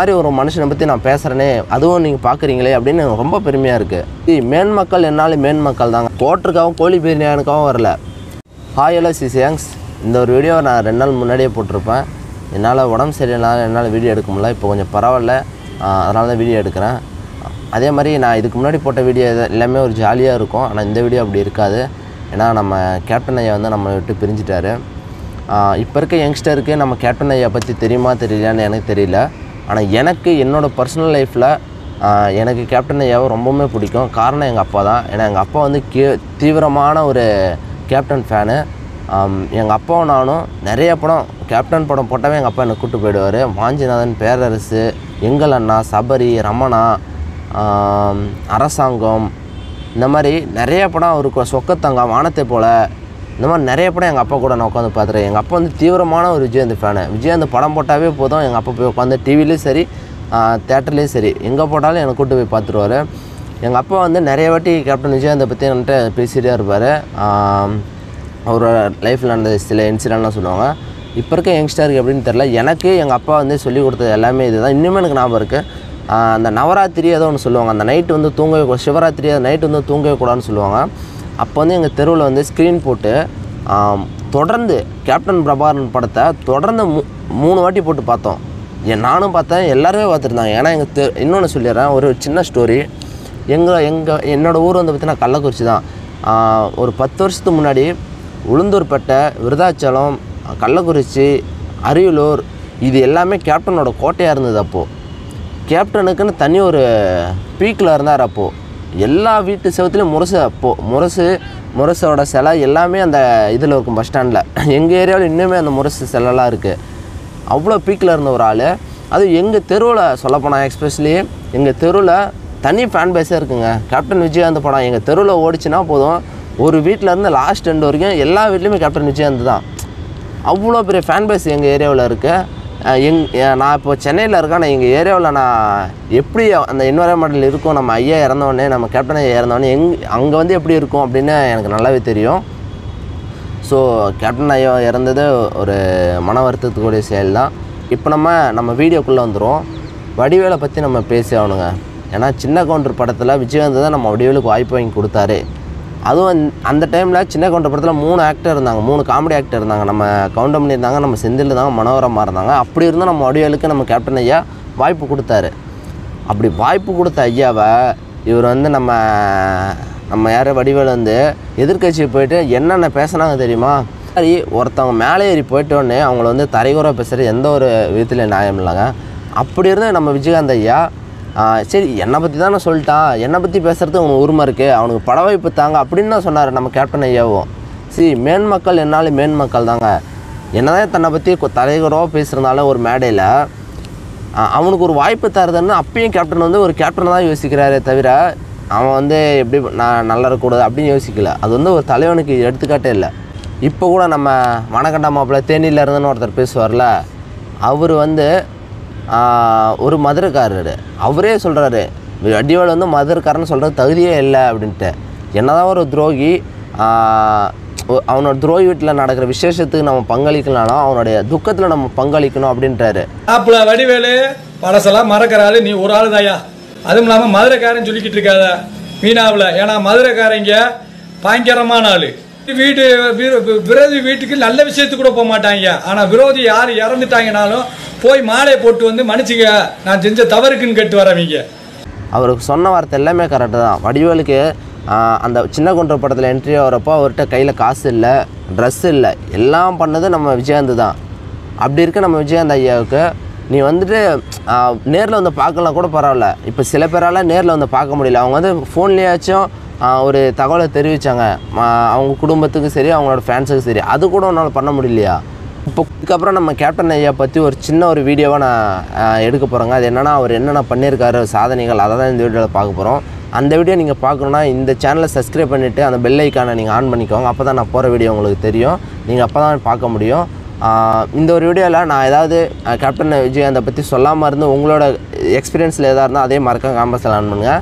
மாதிரி ஒரு மனுஷனை பற்றி நான் பேசுகிறேனே அதுவும் நீங்கள் பார்க்குறீங்களே அப்படின்னு ரொம்ப பெருமையாக இருக்குது மேன் மக்கள் என்னால் என்னாலும் மேன்மக்கள் தாங்க. போட்டிருக்காவும் கோழி பிரியாணிக்காகவும் வரல. ஹாய் ஹலோ சிசியாங்ஸ் இந்த ஒரு வீடியோ நான் ரெண்டு நாள் முன்னாடியே போட்டிருப்பேன். என்னால் உடம்பு சரியில்லாத என்னால் வீடியோ எடுக்க முடியல. இப்போ கொஞ்சம் பரவாயில்ல. அதனால தான் வீடியோ எடுக்கிறேன். அதே மாதிரி நான் இதுக்கு முன்னாடி போட்ட வீடியோ எல்லாமே ஒரு ஜாலியாக இருக்கும். ஆனால் இந்த வீடியோ அப்படி இருக்காது. ஏன்னா நம்ம கேப்டன் ஐயா வந்து நம்மளை விட்டு பிரிஞ்சிட்டாரு. இப்போ இருக்க யங்ஸ்டருக்கு நம்ம கேப்டன் ஐயா பற்றி தெரியுமா தெரியலான்னு எனக்கு தெரியல. ஆனால் எனக்கு என்னோடய பர்சனல் லைஃப்பில் எனக்கு கேப்டன் ஐயாவை ரொம்பவுமே பிடிக்கும். காரணம் எங்கள் அப்பா தான். ஏன்னா எங்கள் அப்பா வந்து கே தீவிரமான ஒரு கேப்டன் ஃபேனு எங்கள் அப்பாவும் நானும் நிறைய படம் கேப்டன் படம் போட்டாவே எங்கள் அப்பா என்னை கூப்பிட்டு போயிடுவார். வாஞ்சிநாதன் பேரரசு எங்கள் அண்ணா சபரி ரமணா அரசாங்கம் இந்த மாதிரி நிறைய படம் அவருக்கு சொக்கத்தங்கம் வானத்தை போல் இந்த மாதிரி நிறைய படம் எங்கள் அப்பா கூட நான் உட்காந்து பார்த்துருக்கேன் எங்கள் அப்பா வந்து தீவிரமான ஒரு விஜயந்த் ஃபேனு விஜயந்த் படம் போட்டாவே போதும். எங்கள் அப்பா போய் உட்காந்து டிவிலையும் சரி தேட்டர்லேயும் சரி. எங்கே போட்டாலும் என்னை கூட்டு போய் பார்த்துருவாரு. எங்கள் அப்பா வந்து நிறைய வாட்டி கேப்டன் விஜயந்தை பற்றி என்கிட்ட பேசிகிட்டே இருப்பார். அவரோட லைஃப்பில் நடந்த சில இன்சிடென்ட்லாம் சொல்லுவாங்க. இப்போ இருக்க யங்ஸ்டருக்கு எப்படின்னு தெரில எனக்கு எங்கள் அப்பா வந்து சொல்லி கொடுத்தது எல்லாமே இதுதான். இன்னுமே எனக்கு ஞாபகம் இருக்குது அந்த நவராத்திரி ஏதோ ஒன்று சொல்லுவாங்க. அந்த நைட்டு வந்து தூங்கவே கூடாது. சிவராத்திரி நைட்டு வந்து தூங்கவே கூடாதுன்னு சொல்லுவாங்க. அப்போ வந்து எங்கள் தெருவில் வந்து ஸ்க்ரீன் போட்டு தொடர்ந்து கேப்டன் பிரபாகரன் படத்தை தொடர்ந்து மூ மூணு வாட்டி போட்டு பார்த்தோம். என் நானும் பார்த்தேன் எல்லாருமே பார்த்துருந்தாங்க. ஏன்னா எங்கள் தெ இன்னொன்று சொல்லிடுறேன் ஒரு சின்ன ஸ்டோரி எங்கள் எங்கள் என்னோடய ஊர் வந்து பார்த்திங்கன்னா கள்ளக்குறிச்சி தான். ஒரு பத்து வருஷத்துக்கு முன்னாடி உளுந்தூர்பேட்டை விருதாச்சலம் கள்ளக்குறிச்சி அரியலூர் இது எல்லாமே கேப்டனோட கோட்டையாக இருந்தது அப்போது கேப்டனுக்குன்னு தனி ஒரு பீக்கில் இருந்தார் அப்போது எல்லா வீட்டு செவத்துலேயும் முரசு அப்போது முரசு முரசோட சிலை எல்லாமே அந்த இதில் இருக்கும் பஸ் ஸ்டாண்டில் எங்கள் ஏரியாவில் இன்னுமே அந்த முரசு சிலைலாம் இருக்குது அவ்வளோ பீக்கில் இருந்த ஒரு ஆள். அது எங்கள் தெருவில் சொல்லப்போனால் எக்ஸ்பெஷலி எங்கள் தெருவில் தனி ஃபேன் பேஸே இருக்குங்க. கேப்டன் விஜயகாந்த் படம் எங்கள் தெருவில் ஓடிச்சுன்னா போதும். ஒரு வீட்டில் இருந்து லாஸ்ட் ரெண்டு வரைக்கும் எல்லா வீட்லேயுமே கேப்டன் விஜயகாந்த் தான். அவ்வளோ பெரிய ஃபேன் பேஸ் எங்கள் ஏரியாவில் இருக்குது எங் நான் இப்போ சென்னையில் இருக்கேன். ஆனால் எங்கள் ஏரியாவில் நான் எப்படி அந்த என்வரன்மெண்டில் இருக்கும்? நம்ம ஐயா இறந்தவொடனே நம்ம கேப்டன் ஐயா இறந்தோடனே எங் அங்கே வந்து எப்படி இருக்கும் அப்படின்னு எனக்கு நல்லாவே தெரியும். ஸோ கேப்டன் ஐயா இறந்தது ஒரு மன வருத்தத்துக்குரிய செயல் தான் இப்போ நம்ம நம்ம வீடியோக்குள்ளே வந்துடும் வடிவேலை பற்றி நம்ம பேசி ஆகணுங்க. ஏன்னா சின்ன கவுண்டர் படத்தில் விஜயகாந்த் தான் நம்ம வடிவேலுக்கு வாய்ப்பு வாங்கி கொடுத்தாரு. அதுவும் அந்த- டைமில் சின்ன கவுண்டர் படத்தில் மூணு ஆக்டர் இருந்தாங்க. மூணு காமெடி ஆக்டர் இருந்தாங்க. நம்ம கவுண்டமணி இருந்தாங்க நம்ம செந்தில் இருந்தாங்க மனோரமாக இருந்தாங்க. அப்படி இருந்தால் நம்ம வடிவேலுக்கு நம்ம கேப்டன் ஐயா வாய்ப்பு கொடுத்தாரு. அப்படி வாய்ப்பு கொடுத்த ஐயாவை இவர் வந்து நம்ம நம்ம யார் வடிவேல் வந்து எதிர்க்கட்சி போயிட்டு என்னென்ன பேசுனாங்க தெரியுமா? சரி ஒருத்தவங்க மேலே ஏறி போயிட்டோடனே அவங்கள வந்து தரைகுறை பேசுகிற எந்த ஒரு விதத்தில் நியாயம் இல்லைங்க. அப்படி இருந்தால் நம்ம விஜயகாந்த் ஐயா சரி என்னை பற்றி தானே சொல்லிட்டான் என்னை பற்றி பேசுகிறது அவனுக்கு உரிமை இருக்குது அவனுக்கு பட வாய்ப்பு தாங்க அப்படின்னு தான் சொன்னார் நம்ம கேப்டன் ஐயாவும். சரி மேன்மக்கள் என்னாலும் மேன்மக்கள் தாங்க. என்னதான் தன்னை பற்றி தலைவராக பேசுகிறதுனால ஒரு மேடையில் அவனுக்கு ஒரு வாய்ப்பு தருதுன்னு அப்பயும் கேப்டன் வந்து ஒரு கேப்டனை தான் யோசிக்கிறாரே தவிர அவன் வந்து எப்படி நான் நல்லா இருக்கக்கூடாது அப்படின்னு யோசிக்கல. அது வந்து ஒரு தலைவனுக்கு எடுத்துக்காட்டே இல்லை. இப்போ கூட நம்ம வனகண்டா மாப்பிள்ள தேனியில் இருந்துன்னு ஒருத்தர் பேசுவார்ல அவர் வந்து ஒரு மதுரைக்காரர். அவரே சொல்கிறாரு அடிவாள் வந்து மதுரைக்காரன்னு சொல்கிறது தகுதியே இல்லை அப்படின்ட்டு. என்னதான் ஒரு துரோகி அவனோட துரோகி வீட்டில் நடக்கிற விசேஷத்துக்கு நம்ம பங்களிக்கலனாலும் அவனுடைய துக்கத்தில் நம்ம பங்களிக்கணும் அப்படின்றாரு. அப்பல வடிவேலு பழசெல்லாம் மறக்கிற ஆளு நீ ஒரு ஆள் தாயா. அதுவும் இல்லாமல் மதுரைக்காரன் சொல்லிக்கிட்டு இருக்காத. மீனாவில் ஏன்னா மதுரைக்காரங்க பயங்கரமான ஆள். வீட்டு விரோதி வீட்டுக்கு நல்ல விஷயத்துக்கு கூட போக மாட்டாங்க. ஆனால் விரோதி யார் இறந்துட்டாங்கனாலும் போய் மாலையை போட்டு வந்து மன்னிச்சுங்க நான் செஞ்ச தவறுக்குன்னு கேட்டு வரவங்க அவருக்கு சொன்ன வார்த்தை எல்லாமே கரெக்டு தான். வடிவேலுக்கு அந்த சின்ன குன்ற படத்தில் என்ட்ரி ஆகிறப்போ அவர்கிட்ட கையில் காசு இல்லை ட்ரெஸ் இல்லை எல்லாம் பண்ணது நம்ம விஜயகாந்த் தான். அப்படி இருக்க நம்ம விஜயகாந்த் ஐயாவுக்கு நீ வந்துட்டு நேரில் வந்து பார்க்கலாம் கூட பரவாயில்ல. இப்போ சில பேரால் நேரில் வந்து பார்க்க முடியல. அவங்க வந்து ஃபோன்லேயாச்சும் ஒரு தகவலை தெரிவித்தாங்க அவங்க குடும்பத்துக்கு சரி அவங்களோட ஃபேன்ஸுக்கு சரி. அது கூட உன்னால் பண்ண முடியலையா? இப்போ இதுக்கப்புறம் நம்ம கேப்டன் ஐயா பற்றி ஒரு சின்ன ஒரு வீடியோவை நான் எடுக்க போகிறேங்க அது என்னென்னா அவர் என்னென்ன பண்ணியிருக்காரு சாதனைகள் அதை தான் இந்த வீடியோவில் பார்க்க போகிறோம் அந்த வீடியோ நீங்கள் பார்க்கணுன்னா இந்த சேனலை சப்ஸ்கிரைப் பண்ணிவிட்டு அந்த பெல் ஐக்கானை நீங்கள் ஆன் பண்ணிக்கோங்க. அப்போ தான் நான் போகிற வீடியோ உங்களுக்கு தெரியும். நீங்கள் அப்போ தான் பார்க்க முடியும். இந்த ஒரு வீடியோவில் நான் ஏதாவது கேப்டன் விஜயகாந்தை பற்றி சொல்லாமல் இருந்து உங்களோட எக்ஸ்பீரியன்ஸில் எதாக இருந்தால் அதே மறக்காம காம்பஸில் ஆன் பண்ணுங்கள்